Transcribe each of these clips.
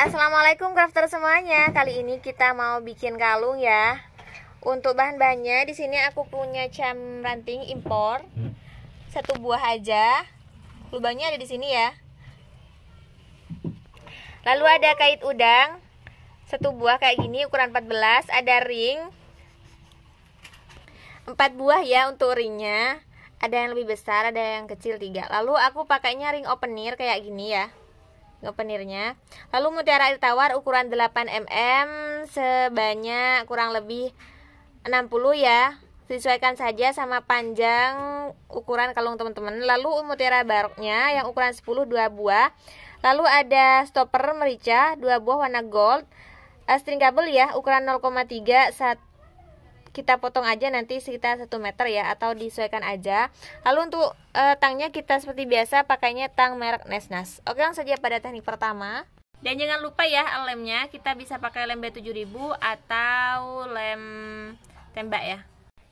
Assalamualaikum crafter semuanya. Kali ini kita mau bikin kalung ya. Untuk bahan-bahannya di sini aku punya cam ranting impor. Satu buah aja. Lubangnya ada di sini ya. Lalu ada kait udang. Satu buah kayak gini ukuran 14, ada ring. Empat buah ya untuk ringnya. Ada yang lebih besar, ada yang kecil tiga. Lalu aku pakainya ring opener kayak gini ya ngepenirnya. Lalu mutiara air tawar ukuran 8 mm sebanyak kurang lebih 60 ya. Disesuaikan saja sama panjang ukuran kalung teman-teman. Lalu mutiara baroknya yang ukuran 10 dua buah. Lalu ada stopper merica dua buah warna gold. String kabel ya ukuran 0,3 satu kita potong aja nanti sekitar 1 meter ya atau disesuaikan aja. Lalu untuk e, tangnya kita seperti biasa pakainya tang merek Nesnas. Oke langsung saja pada teknik pertama. Dan jangan lupa ya lemnya kita bisa pakai lem B7000 atau lem tembak ya.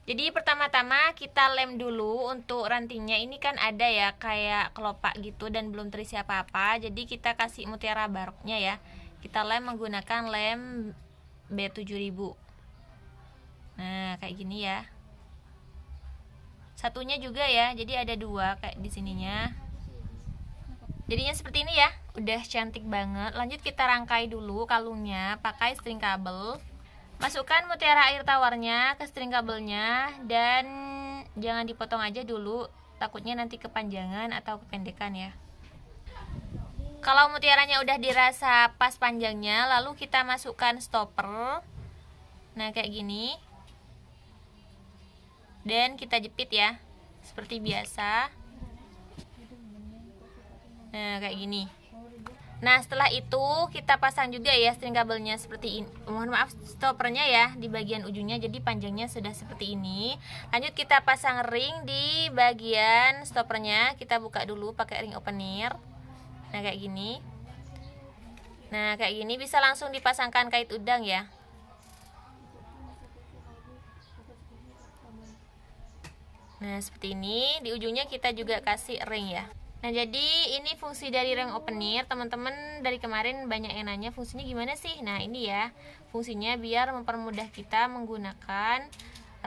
Jadi pertama-tama kita lem dulu untuk rantingnya. Ini kan ada ya kayak kelopak gitu dan belum terisi apa-apa. Jadi kita kasih mutiara baroknya ya. Kita lem menggunakan lem B7000 Nah, kayak gini ya. Satunya juga ya, jadi ada dua kayak di sininya. Jadinya seperti ini ya, udah cantik banget. Lanjut kita rangkai dulu kalungnya pakai string kabel. Masukkan mutiara air tawarnya ke string kabelnya dan jangan dipotong aja dulu, takutnya nanti kepanjangan atau kependekan ya. Kalau mutiaranya udah dirasa pas panjangnya, lalu kita masukkan stopper. Nah, kayak gini dan kita jepit ya seperti biasa. Nah kayak gini. Nah setelah itu kita pasang juga ya string kabelnya seperti ini. Mohon maaf stoppernya ya di bagian ujungnya jadi panjangnya sudah seperti ini. Lanjut kita pasang ring di bagian stoppernya kita buka dulu pakai ring opener. Nah kayak gini. Nah kayak gini bisa langsung dipasangkan kait udang ya Nah seperti ini di ujungnya kita juga kasih ring ya. Nah jadi ini fungsi dari ring opener teman-teman dari kemarin banyak yang nanya fungsinya gimana sih? Nah ini ya fungsinya biar mempermudah kita menggunakan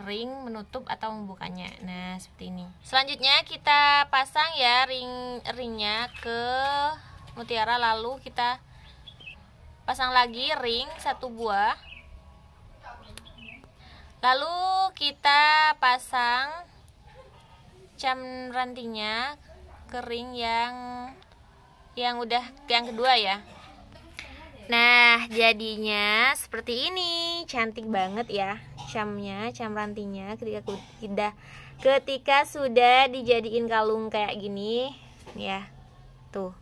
ring menutup atau membukanya. Nah seperti ini. Selanjutnya kita pasang ya ring ringnya ke mutiara lalu kita pasang lagi ring satu buah. Lalu kita pasang cam rantingnya kering yang yang udah yang kedua ya. Nah jadinya seperti ini. Cantik banget ya camnya cam rantingnya ketika sudah ketika sudah dijadiin kalung kayak gini ya tuh.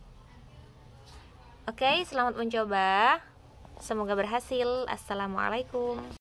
Oke selamat mencoba. Semoga berhasil. Assalamualaikum